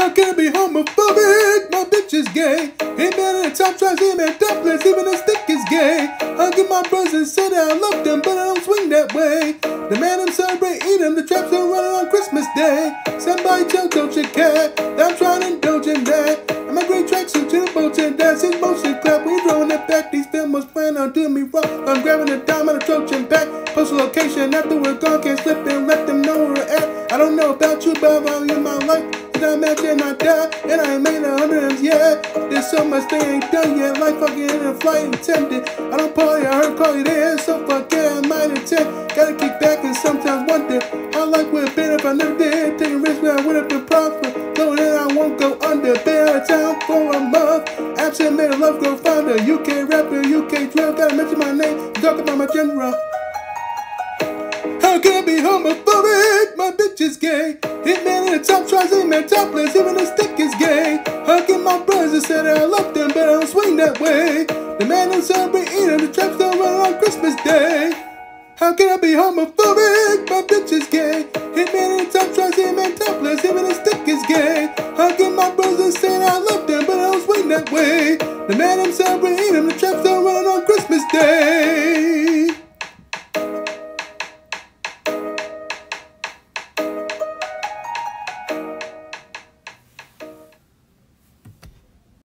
I be homophobic? My bitch is gay. Hey man in the top tries him and topless, even a stick is gay. Hugging my brothers and said I love them, but I don't swing that way. The man I'm celebrating, eat him, the traps don't on Christmas Day. Somebody tell Doja Cat that I'm trying to indulge in that. And my great tracksuit to the boat and dance in motion clap. We throwing it back, these films plan on doing me wrong. I'm grabbing the dime and approaching back. Post a location after we're gone, can't slip and let them know where we're at. I don't know about you, but I'm in my life. Cause I imagine I die, and I ain't made a hundred yet. There's so much they ain't done yet, like fucking in a flight attendant. I don't party, I heard call you there, so fuck yeah, I might attend. Gotta kick back and sometimes wonder how life would have been if I never did. Taking risks when I would have been prosper. Knowing that I won't go under, been out of town for a month. Absent made a love grow founder, UK rapper, UK drill. Gotta mention my name, talk about my general. How can I be homophobic? My bitch is gay. Hitman in the top tries him and topless, even the stick is gay. Hugging my brothers and said I love them, but I don't swing that way. The man don't celebrate either, the traps don't run on Christmas Day. How can I be homophobic? My bitch is gay. Hitman in the top tries him and topless, even the stick is gay. Hugging my brothers and said I love them, but I don't swing that way. The man himself